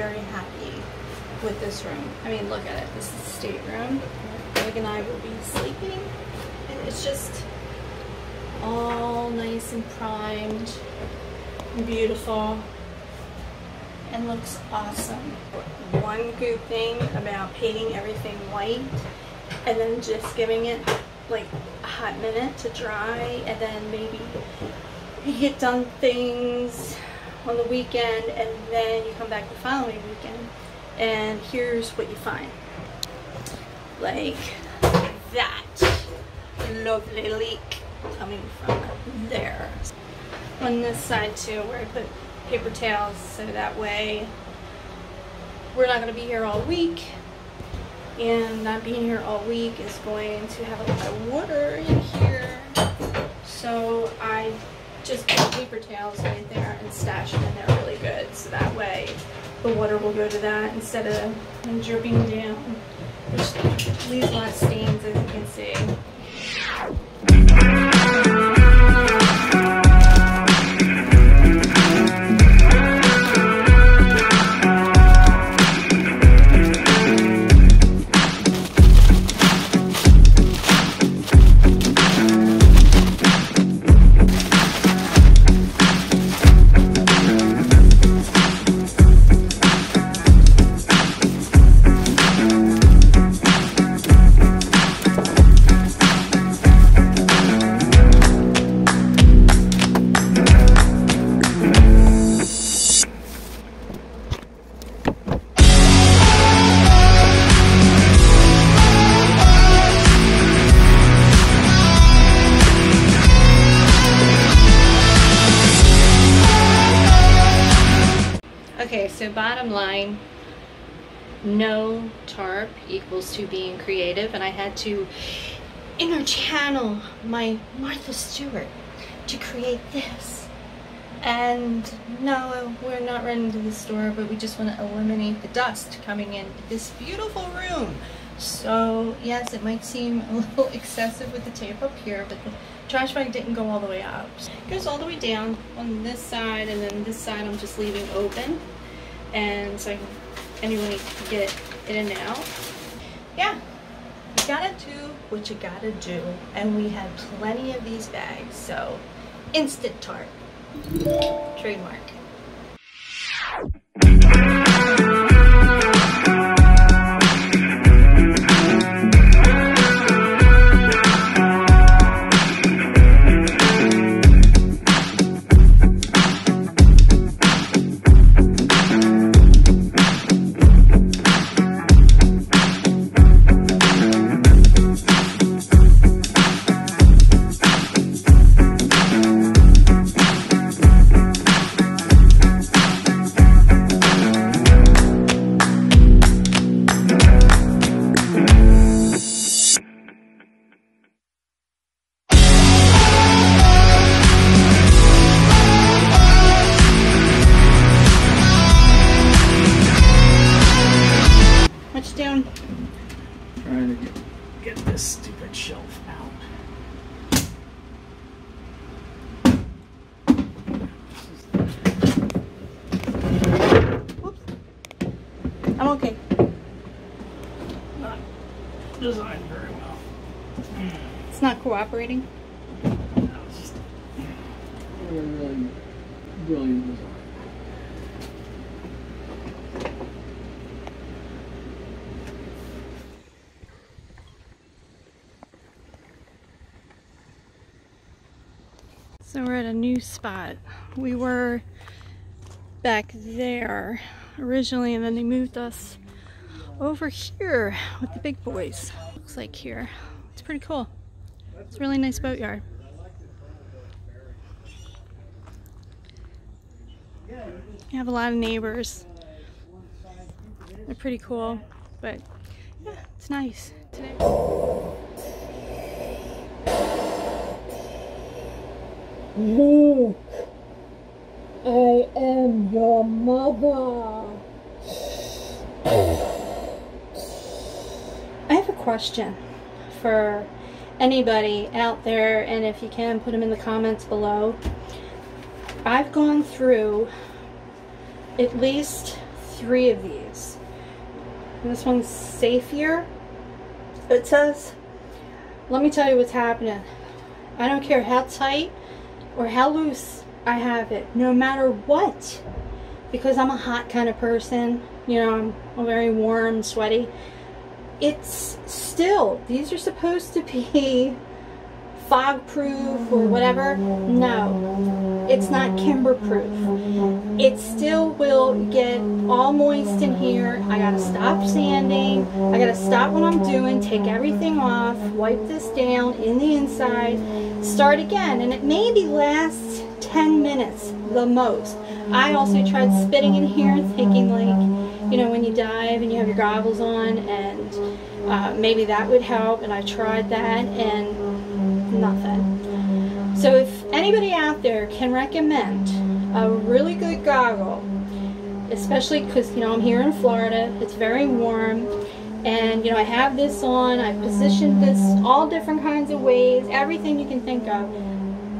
very happy with this room. I mean, look at it. This is a stateroom. Meg and I will be sleeping. And it's just all nice and primed and beautiful and looks awesome. One good thing about painting everything white and then just giving it like a hot minute to dry and then maybe get done things on the weekend and then you come back the following weekend and here's what you find. Like that lovely leak coming from there. On this side too where I put paper towels so that way we're not going to be here all week and not being here all week is going to have a lot of water in here. So I just put paper towels right there and stash them in there really good so that way the water will go to that instead of dripping down. Which leaves a lot of stains as you can see bottom line, no tarp equals to being creative, and I had to inner channel my Martha Stewart to create this. And no, we're not running to the store, but we just want to eliminate the dust coming in this beautiful room. So yes, it might seem a little excessive with the tape up here, but the trash bag didn't go all the way up. It goes all the way down on this side, and then this side I'm just leaving open. And so anyone can get in and out. Yeah, you gotta do what you gotta do. And we had plenty of these bags, so instant tart. Trademark. This stupid shelf out. I'm okay. Not designed very well. It's not cooperating. No, it's just really, really uh, brilliant design. So we're at a spot. We were back there originally and then they moved us over here with the big boys. Looks like here. It's pretty cool. It's a really nice boatyard. You have a lot of neighbors. They're pretty cool, but yeah, it's nice today. Luke, I am your mother. I have a question for anybody out there, and if you can, put them in the comments below. I've gone through at least three of these. And this one's Safier. It says, let me tell you what's happening. I don't care how tight or how loose I have it no matter what. Because I'm a hot kind of person, you know, I'm very warm, sweaty. It's still, these are supposed to be fog proof or whatever. No, it's not kimber proof. It still will get all moist in here. I gotta stop sanding. I gotta stop what I'm doing, take everything off, wipe this down in the inside, start again. And it maybe lasts 10 minutes the most. I also tried spitting in here thinking like, you know, when you dive and you have your goggles on and uh, maybe that would help. And I tried that and nothing. So if anybody out there can recommend a really good goggle, especially because, you know, I'm here in Florida, it's very warm, and, you know, I have this on, I've positioned this all different kinds of ways, everything you can think of,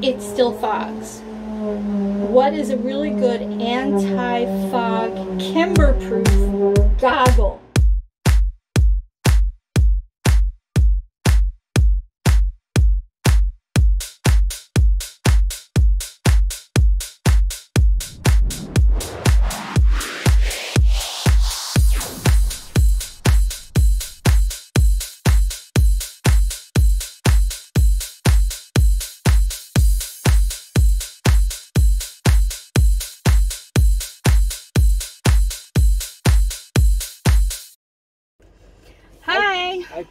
it still fogs. What is a really good anti-fog kimber-proof goggle?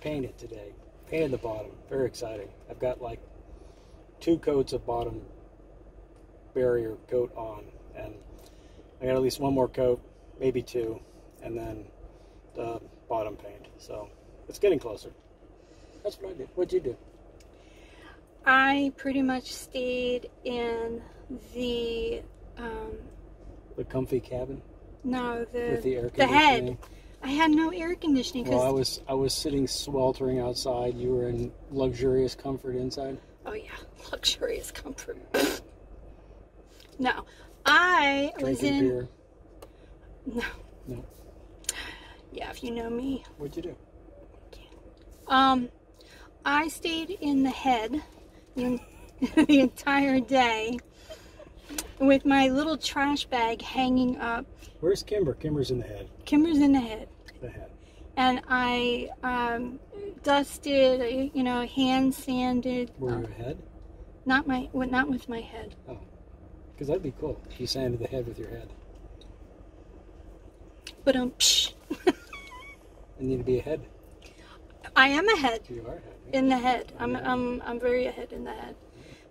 Painted today. Painted the bottom. Very exciting. I've got like two coats of bottom barrier coat on, and I got at least one more coat, maybe two, and then the bottom paint. So it's getting closer. That's what I did. What'd you do? I pretty much stayed in the um, The comfy cabin no the with the air the conditioning. head. I had no air conditioning because Well, I was I was sitting sweltering outside. You were in luxurious comfort inside. oh yeah, luxurious comfort. no, I was in beer. no No. yeah. If you know me, What'd you do? um, I stayed in the head the, the entire day with my little trash bag hanging up. Where's Kimber? Kimber's in the head. Kimber's in the head. The head. and I um, dusted, you know, hand sanded. Were uh, you ahead? not my, well, not with my head. Oh, because that'd be cool. if You sanded the head with your head. But um, psh, You need to be ahead. I am ahead You are ahead. in the head. I'm, I'm, I'm very ahead in the head.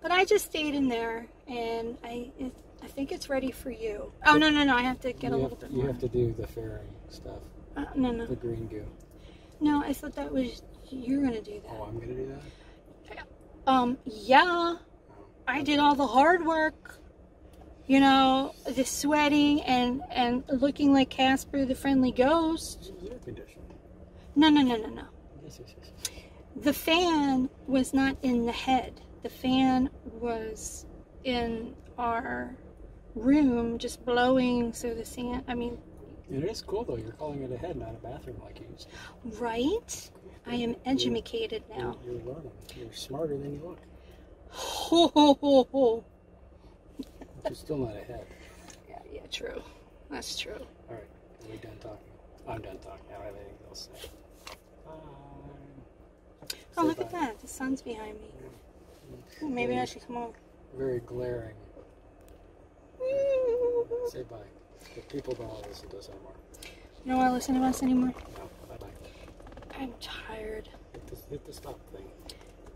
But I just stayed in there, and I, it, I think it's ready for you. Oh no, no, no! I have to get you a have, little bit you more. have to do the fairing stuff, Uh, no, no, the green goo. no! I thought that was you're gonna do that. Oh. I'm gonna do that. Um, yeah, I did all the hard work. You know, the sweating and and looking like Casper the Friendly Ghost. No, no, no, no, no. Yes, yes, yes. The fan was not in the head. The fan was in our room, just blowing. So the sand. I mean, it is cool though. You're calling it a head, not a bathroom like you used. to. right? I am educated now. You're, you're learning. You're smarter than you look. Ho ho ho ho. But you're still not a head. Yeah, yeah, true. That's true. All right. Are we done talking? I'm done talking. I don't have anything else to say. Bye. Oh, look at that. The sun's behind me. Mm-hmm. Maybe I should come over. Very glaring. Say bye. The people don't want to listen to us anymore. You don't want to listen to us anymore? No. Bye bye. I'm tired. Hit the, hit the stop thing.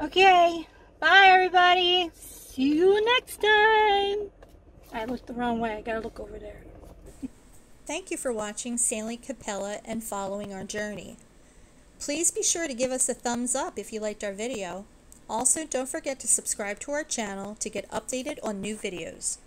Okay. Bye, everybody. See you next time. I looked the wrong way. I gotta look over there. Thank you for watching Sailing Kopelia and following our journey. Please be sure to give us a thumbs up if you liked our video. Also, don't forget to subscribe to our channel to get updated on new videos.